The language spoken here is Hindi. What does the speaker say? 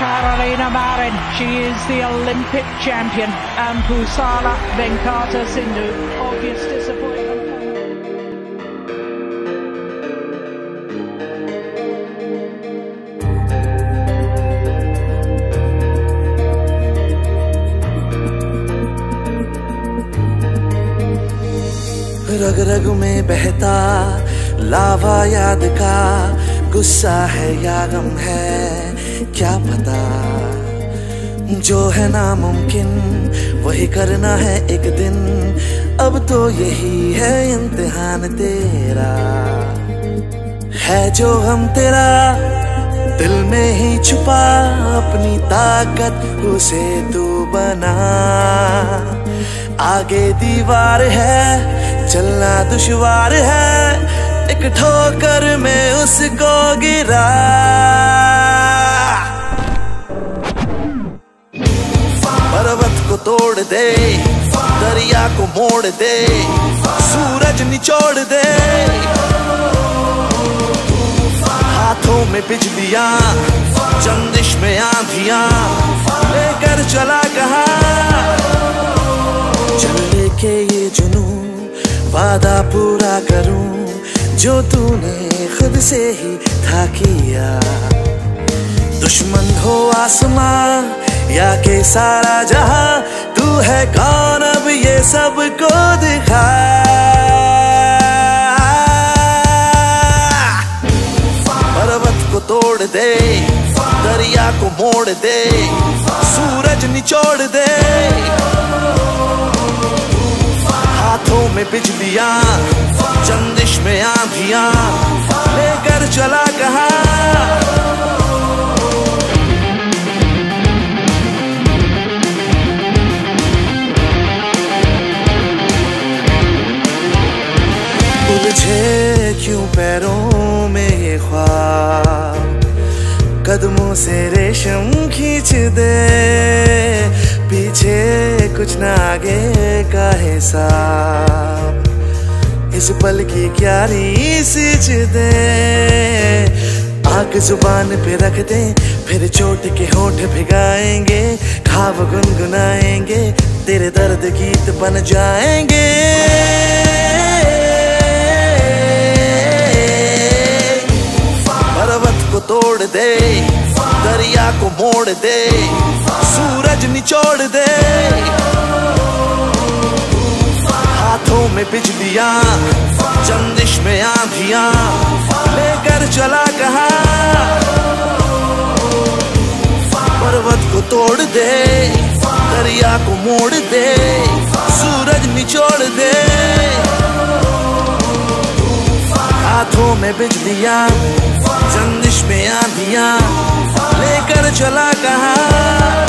Carolina Marin. She is the Olympic champion. And Pusala Venkata Sindhu. Obvious disappointment. रग रग में बहता लावा याद का गुस्सा है या गम है क्या पता? जो है नामुमकिन, वही करना है एक दिन। अब तो यही है इम्तिहान तेरा। है जो हम तेरा, दिल में ही छुपा, अपनी ताकत उसे तू बना। आगे दीवार है, चलना दुश्वार है, एक ठोकर में उसको गिरा। तोड़ दे, दरिया को मोड़ दे, सूरज निचोड़ दे। हाथों में बिजलियाँ, चंदिश में आंधियाँ, लेकर चला कहा चल लेके ये जुनू वादा पूरा करूँ, जो तूने खुद से ही था किया। दुश्मन हो आसमां या के सारा जहाँ तू है कौन, अब ये सबको दिखा। पर्वत को तोड़ दे, दरिया को मोड़ दे, सूरज निचोड़ दे। हाथों में बिजलियाँ, चंदिश में आंधियाँ, लेकर चला कहा? क्यों पैरों में ये ख्वाब? कदमों से रेशम खींच दे। पीछे कुछ ना आगे का हिसाब। इस पल की क्यारी सींच दे। आग ज़ुबान पे रख दे, फिर चोट के होठ भिगाएँगे। खाब गुनगुनाएँगे, तेरे दर्द गीत बन जाएँगे। को तोड़ दे, दरिया को मोड़ दे, सूरज निचोड़ दे। हाथों में बिजलियाँ, चंदिश में आंधियाँ, लेकर चला कहा। पर्वत को तोड़ दे, दरिया को मोड़ दे, सूरज निचोड़ दे। हाथों में बिजलिया चंदिश में आंधियाँ लेकर चला कहा?